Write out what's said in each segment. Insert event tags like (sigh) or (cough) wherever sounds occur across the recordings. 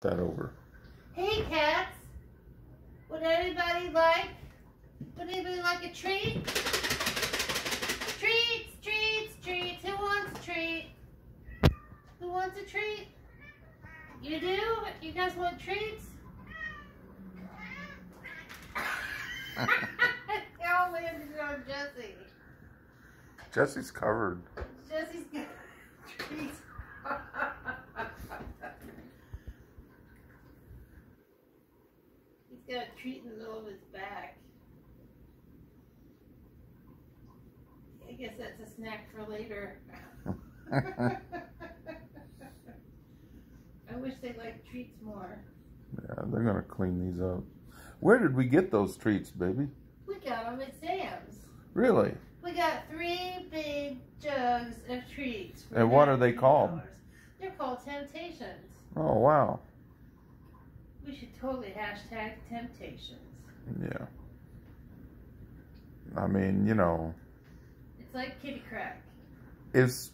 that over. Hey cats, would anybody like, would anybody like a treat? Treats, treats, treats, who wants a treat? Who wants a treat? You do? You guys want treats? (laughs) (laughs) landed on Jesse. Jesse's covered. Jesse's got treats. He's got a treat in the middle of his back. I guess that's a snack for later. (laughs) I wish they liked treats more. Yeah, they're gonna clean these up. Where did we get those treats, baby? We got them at Sam's. Really? We got three big jugs of treats. And what are they $19. called? They're called Temptations. Oh wow. We should totally hashtag Temptations. Yeah. I mean, you know, It's like kitty crack. is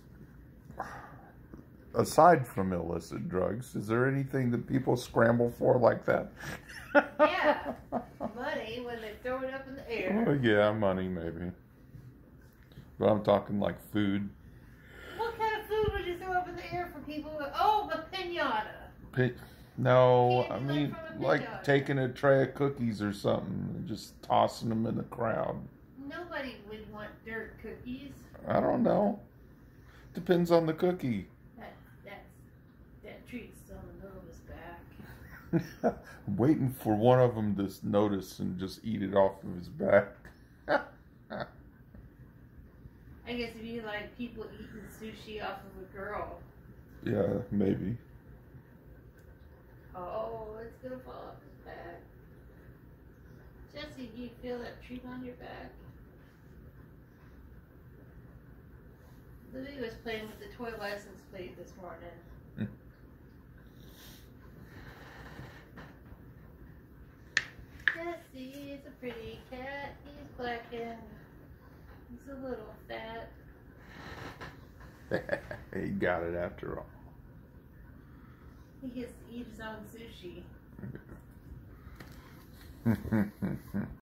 aside from illicit drugs, is there anything that people scramble for like that? Yeah. Money when they throw it up in the air. Oh, yeah, money maybe. But I'm talking like food. What kind of food would you throw up in the air for people? Oh, a pinata. Pi- No, I mean like taking a tray of cookies or something and just tossing them in the crowd. Nobody would want dirt cookies. I don't know. Depends on the cookie. That that's that treat's still in the middle of his back. (laughs) Waiting for one of them to notice and just eat it off of his back. (laughs) I guess if you like people eating sushi off of a girl. yeah, maybe. Oh, it's gonna fall off his back. Jesse, do you feel that treat on your back? Louie was playing with the toy license plate this morning. Hmm. Jesse's a pretty cat. He's black and he's a little fat. (laughs) he got it after all. He gets to eat his own sushi. (laughs)